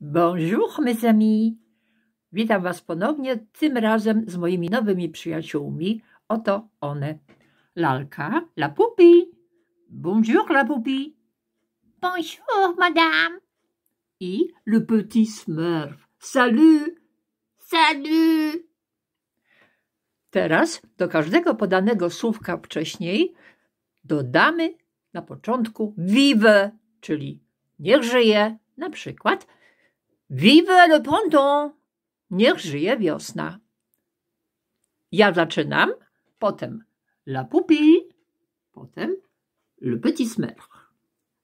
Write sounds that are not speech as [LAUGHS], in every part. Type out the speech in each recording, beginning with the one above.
Bonjour mes amis! Witam was ponownie, tym razem z moimi nowymi przyjaciółmi. Oto one. Lalka, la poupie. Bonjour la poupie. Bonjour, madame. I le petit smurf. Salut! Salut. Teraz do każdego podanego słówka wcześniej dodamy na początku vive, czyli niech żyje, na przykład Vive le printemps! Niech żyje wiosna. Ja zaczynam, potem la poupie, potem le petit smurf.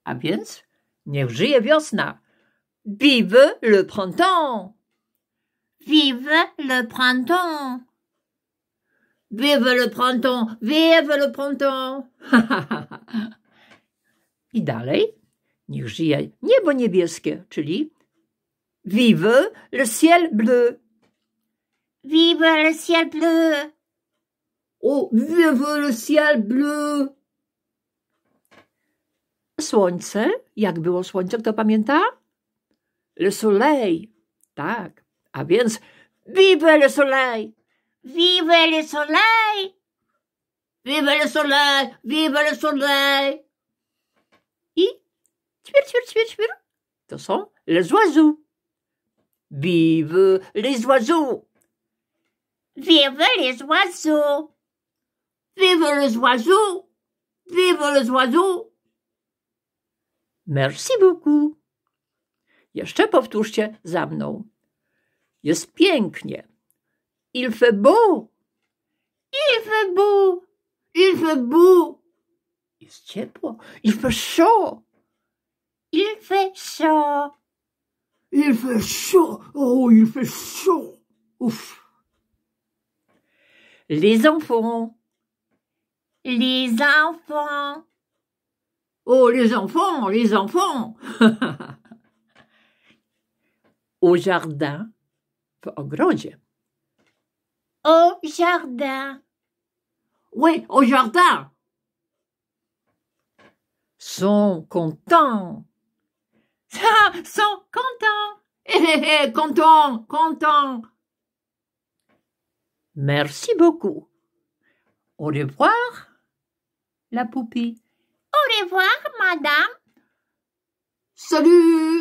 A więc niech żyje wiosna. Vive le printemps! Vive le printemps. Vive le printemps! Vive le printemps! [LAUGHS] I dalej niech żyje niebo niebieskie, czyli Vive le ciel bleu! Vive le ciel bleu. Oh, vive le ciel bleu! Słońce, jak było słońce, kto pamięta? Le soleil. Tak, a więc vive le soleil! Vive le soleil. Vive le soleil! Vive le soleil! I ćwir, ćwir, ćwir, ćwir. To są les oiseaux. Vive les oiseaux! Vive les oiseaux. Vive les oiseaux! Vive les oiseaux! Merci beaucoup. Jeszcze powtórzcie za mną. Jest pięknie. Il fait beau. Il fait beau. Il fait beau. Jest ciepło. Il fait chaud. Il fait chaud. Il fait chaud. Oh, il fait chaud. Ouf. Les enfants. Les enfants. Oh, les enfants, les enfants. [LAUGHS] Au jardin, w ogrodzie. Au jardin. Oui, au jardin. Sont contents. Sont contents. Hé, hé, hé, content, content. Merci beaucoup. Au revoir, la poupée. Au revoir, madame. Salut